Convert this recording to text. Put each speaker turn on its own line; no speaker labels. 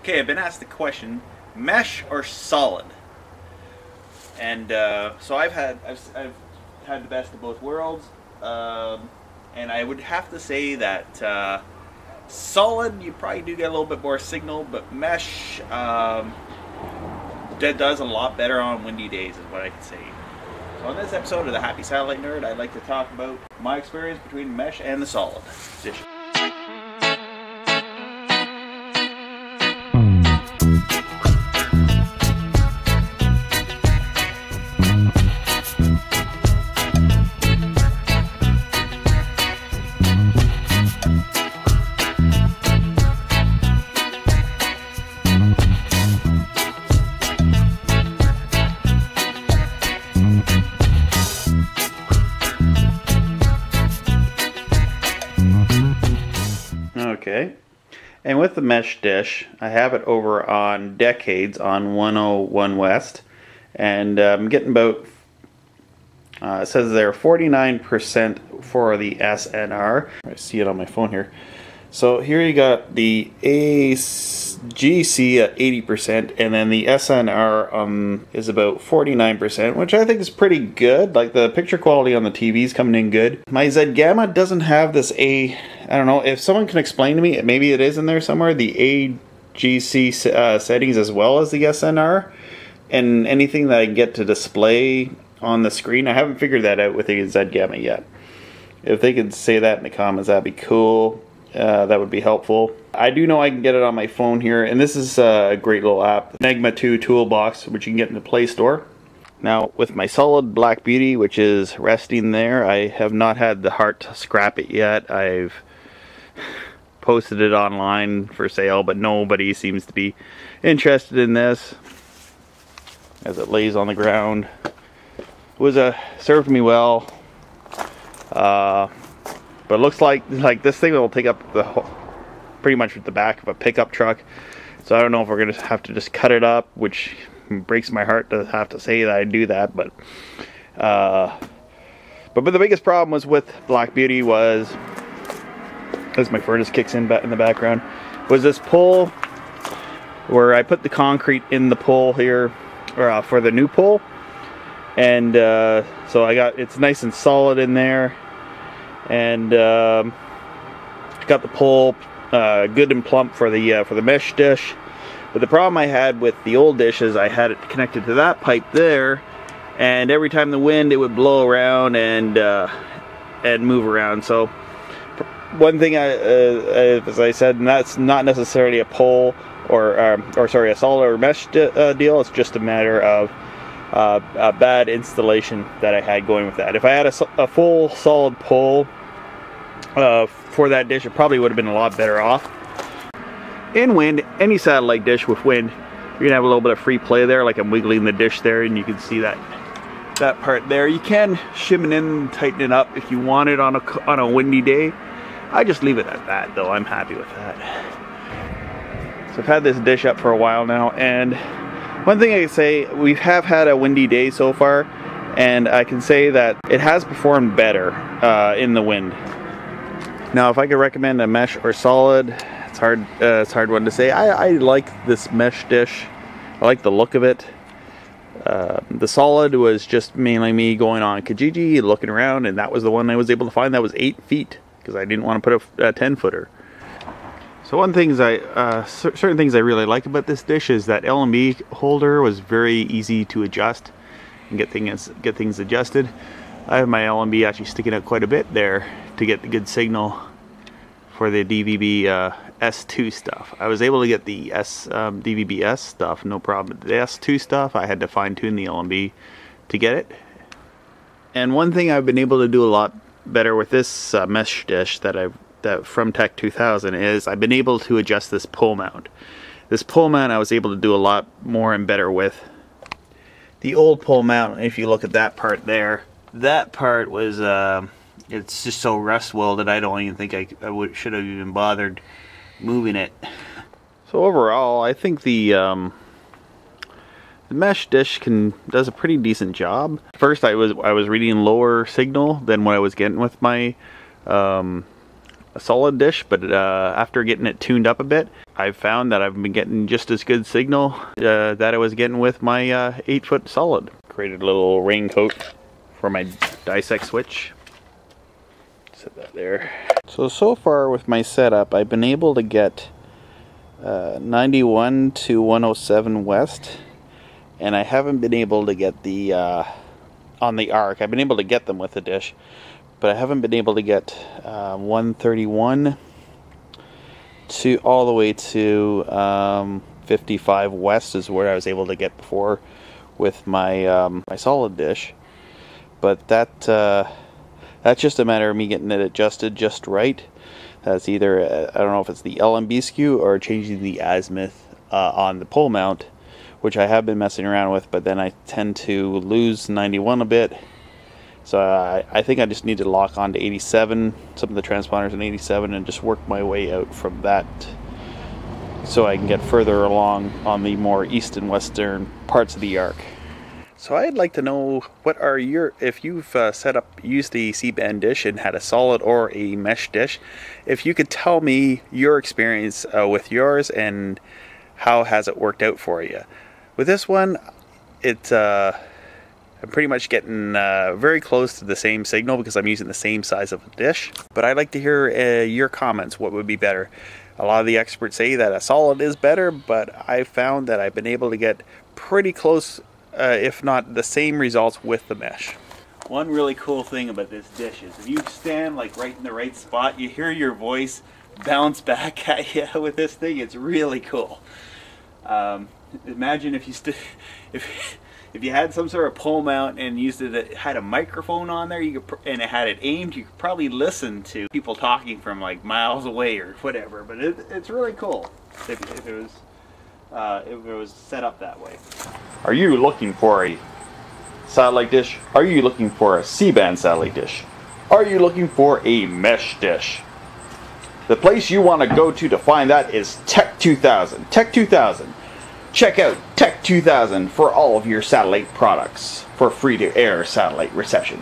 Okay, I've been asked the question, mesh or solid? And uh, so I've had I've, I've had the best of both worlds, um, and I would have to say that uh, solid you probably do get a little bit more signal, but mesh um, that does a lot better on windy days, is what I can say. So on this episode of the Happy Satellite Nerd, I'd like to talk about my experience between mesh and the solid dish. Okay. And with the mesh dish, I have it over on Decades on 101 West. And I'm getting about, uh, it says there 49% for the SNR. I see it on my phone here. So here you got the AGC at 80%, and then the SNR um, is about 49%, which I think is pretty good. Like the picture quality on the TV is coming in good. My Zgemma doesn't have this A. I don't know if someone can explain to me. Maybe it is in there somewhere. The AGC uh, settings as well as the SNR, and anything that I get to display on the screen. I haven't figured that out with the Zgemma yet. If they could say that in the comments, that'd be cool. Uh, that would be helpful. I do know I can get it on my phone here, and this is a great little app, Enigma 2 Toolbox, which you can get in the Play Store. Now, with my solid Black Beauty, which is resting there, I have not had the heart to scrap it yet. I've posted it online for sale, but nobody seems to be interested in this as it lays on the ground. It was a served me well. Uh, but it looks like like this thing will take up the whole, pretty much the back of a pickup truck. So I don't know if we're gonna have to just cut it up, which breaks my heart to have to say that I do that. But uh, but but the biggest problem was with Black Beauty was as my furnace kicks in in the background was this pull where I put the concrete in the pull here or uh, for the new pull and uh, so I got it's nice and solid in there and um, got the pole uh, good and plump for the uh, for the mesh dish. But the problem I had with the old dish is I had it connected to that pipe there, and every time the wind it would blow around and uh, and move around. So one thing I, uh, as I said, and that's not necessarily a pole or um, or sorry a solid or mesh uh, deal. It's just a matter of uh, a bad installation that I had going with that. If I had a, a full solid pole uh, for that dish, it probably would have been a lot better off. In wind, any satellite dish with wind, you're gonna have a little bit of free play there, like I'm wiggling the dish there, and you can see that that part there. You can shim it in and tighten it up if you want it on a, on a windy day. I just leave it at that though, I'm happy with that. So I've had this dish up for a while now, and one thing I can say, we have had a windy day so far, and I can say that it has performed better uh, in the wind. Now, if I could recommend a mesh or solid, it's hard. Uh, it's hard one to say. I, I, like this mesh dish. I like the look of it. Uh, the solid was just mainly me going on Kijiji, looking around, and that was the one I was able to find that was eight feet because I didn't want to put a, a ten footer. So one things I, uh, certain things I really like about this dish is that LNB holder was very easy to adjust and get things get things adjusted. I have my LNB actually sticking out quite a bit there to get the good signal for the DVB uh, S2 stuff. I was able to get the S um, DVB-S stuff, no problem. The S2 stuff, I had to fine tune the LNB to get it. And one thing I've been able to do a lot better with this uh, mesh dish that I've that from TEK 2000 is I've been able to adjust this pull mount. This pull mount I was able to do a lot more and better with. The old pull mount, if you look at that part there, that part was, uh, it's just so rust welded I don't even think I, I would, should have even bothered moving it. So overall, I think the, um, the mesh dish can does a pretty decent job. First, I was I was reading lower signal than what I was getting with my um, a solid dish, but uh, after getting it tuned up a bit, I've found that I've been getting just as good signal uh, that I was getting with my uh, 8 foot solid. Created a little raincoat for my DiSEqC switch. Set that there. So, so far with my setup, I've been able to get uh, 91 to 107 west, and I haven't been able to get the, uh, on the arc, I've been able to get them with the dish, but I haven't been able to get uh, 131 to all the way to um, 55 west is where I was able to get before with my um, my solid dish. But that uh, that's just a matter of me getting it adjusted just right. That's either uh, I don't know if it's the LNB skew or changing the azimuth uh, on the pole mount, which I have been messing around with. But then I tend to lose 91 a bit so I, I think I just need to lock on to 87, some of the transponders in 87, and just work my way out from that so I can get further along on the more east and western parts of the arc. So I'd like to know what are your if you've uh, set up used the C-band dish and had a solid or a mesh dish, if you could tell me your experience uh, with yours and how has it worked out for you. With this one, it uh, I'm pretty much getting uh, very close to the same signal because I'm using the same size of a dish. But I'd like to hear uh, your comments. What would be better? A lot of the experts say that a solid is better, but I found that I've been able to get pretty close, uh, if not the same results with the mesh. One really cool thing about this dish is if you stand like right in the right spot, you hear your voice bounce back at you with this thing. It's really cool. Um, imagine if you stood, if if you had some sort of pole mount and used it, it had a microphone on there, you could, and it had it aimed, you could probably listen to people talking from like miles away or whatever. But it, it's really cool if, if it was uh, it was set up that way. Are you looking for a satellite dish? Are you looking for a C-band satellite dish? Are you looking for a mesh dish? The place you want to go to to find that is TEK 2000. Tech 2000Check out TEK 2000 for all of your satellite products for free to air satellite reception.